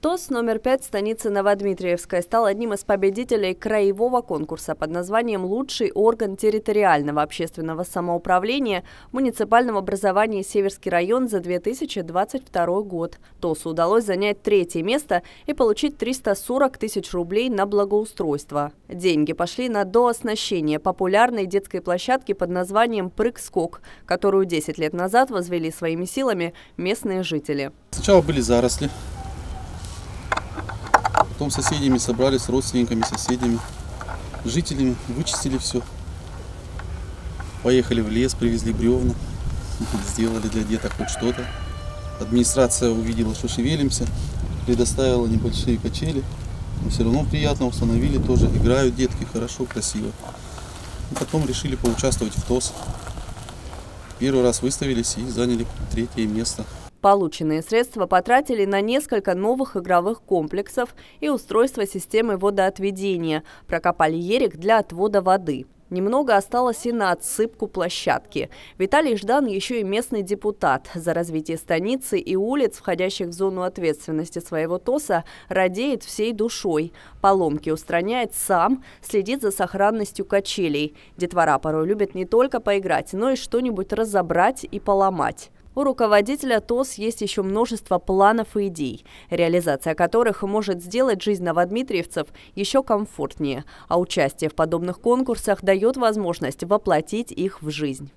ТОС номер 5 станицы Новодмитриевская стал одним из победителей краевого конкурса под названием «Лучший орган территориального общественного самоуправления в муниципальном образовании Северский район за 2022 год». ТОСу удалось занять третье место и получить 340 тысяч рублей на благоустройство. Деньги пошли на дооснащение популярной детской площадки под названием «Прыг-скок», которую 10 лет назад возвели своими силами местные жители. Сначала были заросли, Потом соседями собрались, с родственниками, соседями, жителями, вычистили все. Поехали в лес, привезли бревна, сделали для деток хоть что-то. Администрация увидела, что шевелимся, предоставила небольшие качели. Но все равно приятно установили тоже, играют детки хорошо, красиво. И потом решили поучаствовать в ТОС. Первый раз выставились и заняли третье место. Полученные средства потратили на несколько новых игровых комплексов и устройство системы водоотведения, прокопали ерик для отвода воды. Немного осталось и на отсыпку площадки. Виталий Ждан еще и местный депутат. За развитие станицы и улиц, входящих в зону ответственности своего ТОСа, радеет всей душой. Поломки устраняет сам, следит за сохранностью качелей. Детвора порой любит не только поиграть, но и что-нибудь разобрать и поломать. У руководителя ТОС есть еще множество планов и идей, реализация которых может сделать жизнь новодмитриевцев еще комфортнее, а участие в подобных конкурсах дает возможность воплотить их в жизнь.